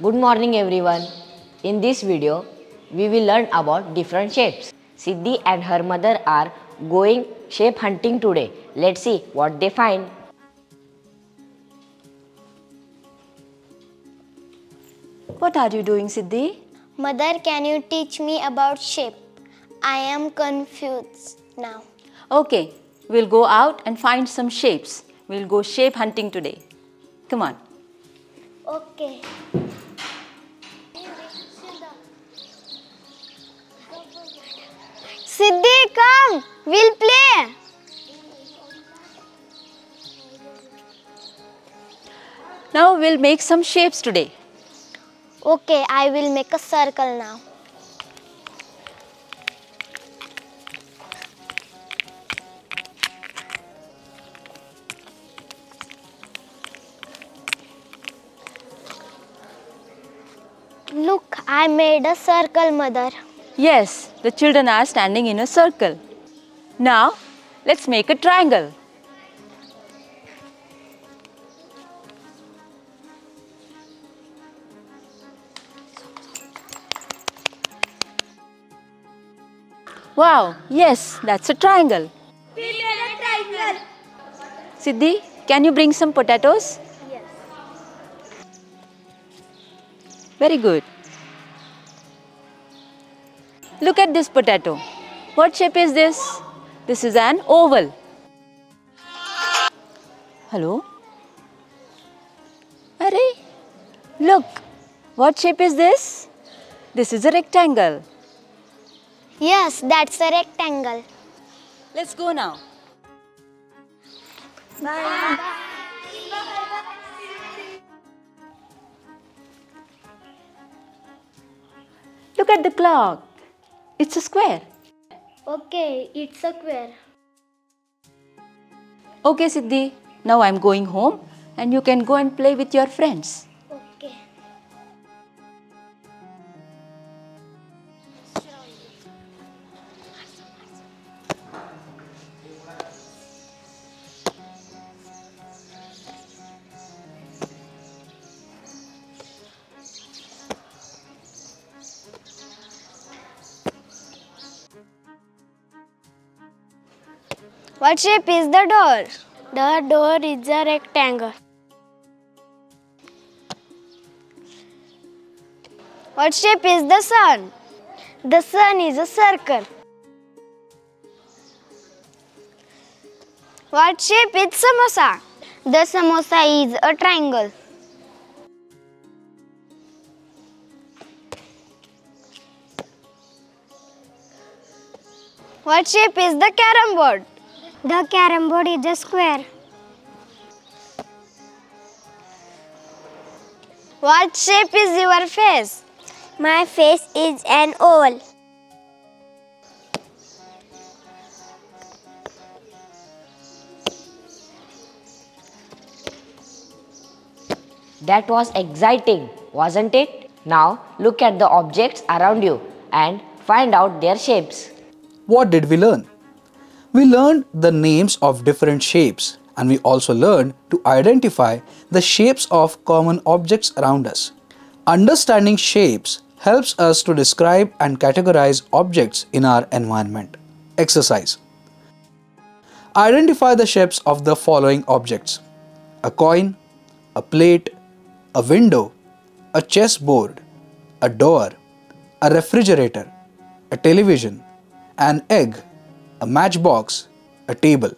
Good morning everyone. In this video, we will learn about different shapes. Siddhi and her mother are going shape hunting today. Let's see what they find. What are you doing, Siddhi? Mother, can you teach me about shape? I am confused now. Okay, we'll go out and find some shapes. We'll go shape hunting today. Come on. Okay. We'll play. Now we'll make some shapes today. Okay, I will make a circle now. Look, I made a circle, mother. Yes, the children are standing in a circle. Now, let's make a triangle. Wow, yes, that's a triangle. We made a triangle. Siddhi, can you bring some potatoes? Yes. Very good. Look at this potato. What shape is this? This is an oval. Hello? Arey, look. What shape is this? This is a rectangle. Yes, that's a rectangle. Let's go now. Bye. Look at the clock. It's a square. Okay, it's a square. Okay, Siddhi. Now I'm going home and you can go and play with your friends. What shape is the door? The door is a rectangle. What shape is the sun? The sun is a circle. What shape is samosa? The samosa is a triangle. What shape is the carom board? The carom board is a square. What shape is your face? My face is an oval. That was exciting, wasn't it? Now look at the objects around you and find out their shapes. What did we learn? We learned the names of different shapes and we also learned to identify the shapes of common objects around us. Understanding shapes helps us to describe and categorize objects in our environment. Exercise Identify the shapes of the following objects a coin, a plate, a window, a chessboard, a door, a refrigerator, a television, an egg, a matchbox, a table.